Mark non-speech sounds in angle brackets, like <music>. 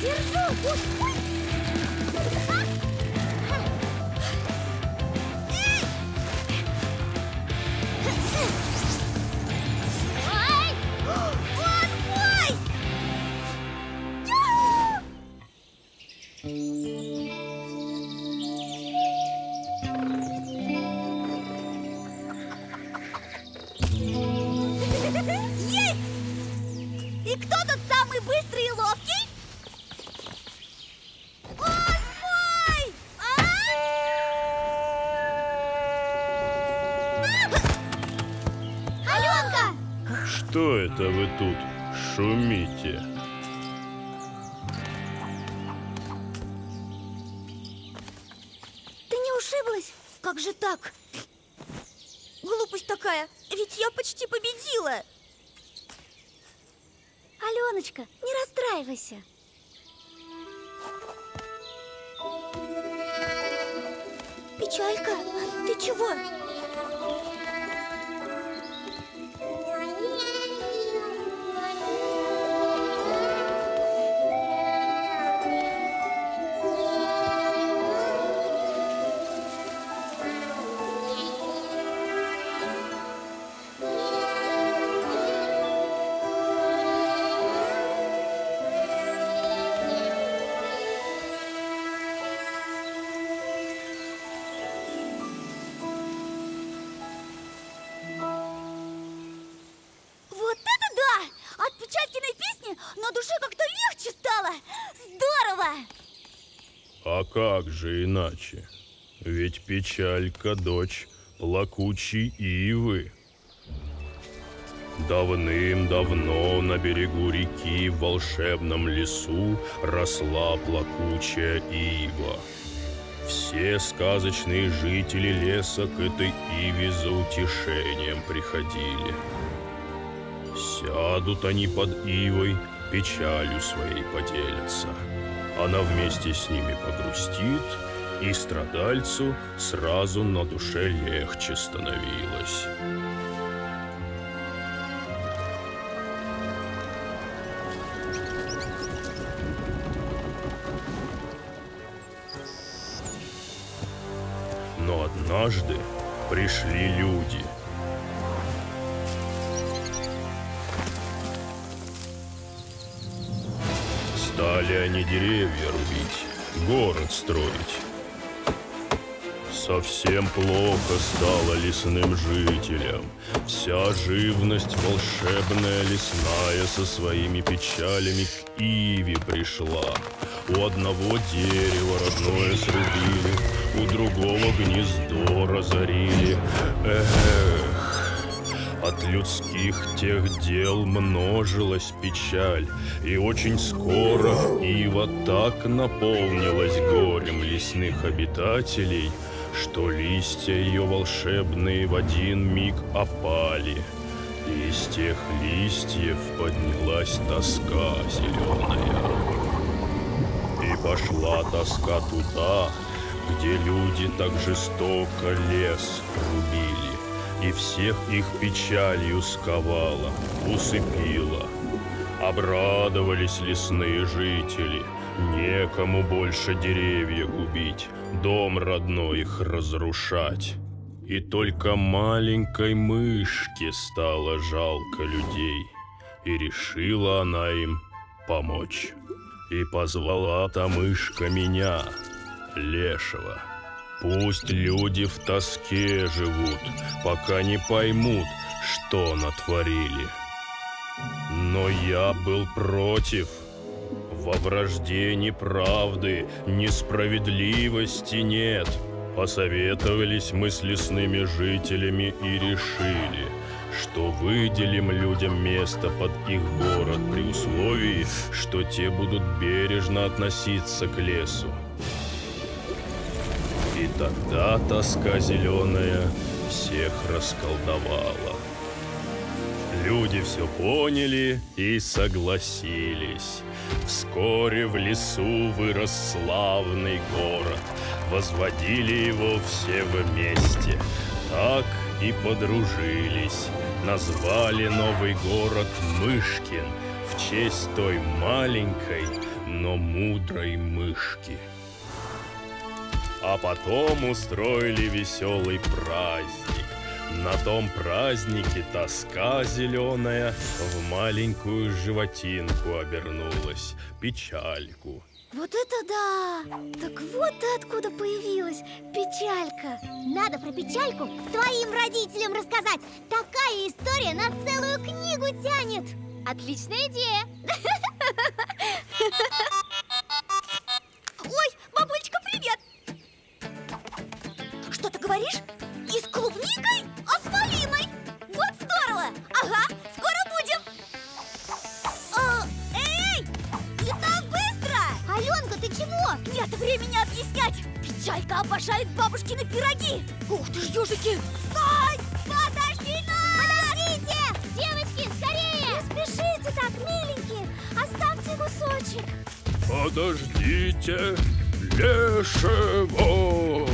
Ой! Он мой! Есть! И кто тут самый быстрый и ловкий? Что это вы тут шумите? Ты не ушиблась? Как же так? Глупость такая, ведь я почти победила. Аленочка, не расстраивайся. Печалька, ты чего? А как же иначе? Ведь печалька дочь плакучей ивы. Давным-давно на берегу реки в волшебном лесу росла плакучая ива. Все сказочные жители леса к этой иве за утешением приходили. Сядут они под ивой, печалью своей поделятся. Она вместе с ними погрустит, и страдальцу сразу на душе легче становилось. Но однажды пришли люди. Стали они деревья рубить, город строить. Совсем плохо стало лесным жителям. Вся живность волшебная лесная со своими печалями к Иве пришла. У одного дерева родное срубили, у другого гнездо разорили. Эх, от людских тех дел множилась печаль, и очень скоро Ива так наполнилась горем лесных обитателей, что листья ее волшебные в один миг опали. Из тех листьев поднялась тоска зеленая. И пошла тоска туда, где люди так жестоко лес рубили, и всех их печалью сковала, усыпила. Обрадовались лесные жители, некому больше деревья губить, дом родной их разрушать. И только маленькой мышке стало жалко людей, и решила она им помочь. И позвала та мышка меня, лешего. Пусть люди в тоске живут, пока не поймут, что натворили. Но я был против. Во вражде неправды, несправедливости нет. Посоветовались мы с лесными жителями и решили, что выделим людям место под их город при условии, что те будут бережно относиться к лесу. Тогда тоска зеленая всех расколдовала. Люди все поняли и согласились. Вскоре в лесу вырос славный город. Возводили его все вместе. Так и подружились. Назвали новый город Мышкин в честь той маленькой, но мудрой мышки. А потом устроили веселый праздник. На том празднике тоска зеленая в маленькую животинку обернулась, печальку. Вот это да! Так вот ты откуда появилась печалька. Надо про печальку твоим родителям рассказать. Такая история на целую книгу тянет. Отличная идея. <laughs> времени объяснять! Печалька обожает бабушкины пироги! Ух ты ж, ежики! Стой! Подожди нас! Подождите! Девочки, скорее! Не спешите так, миленькие! Оставьте кусочек. Подождите, лешего!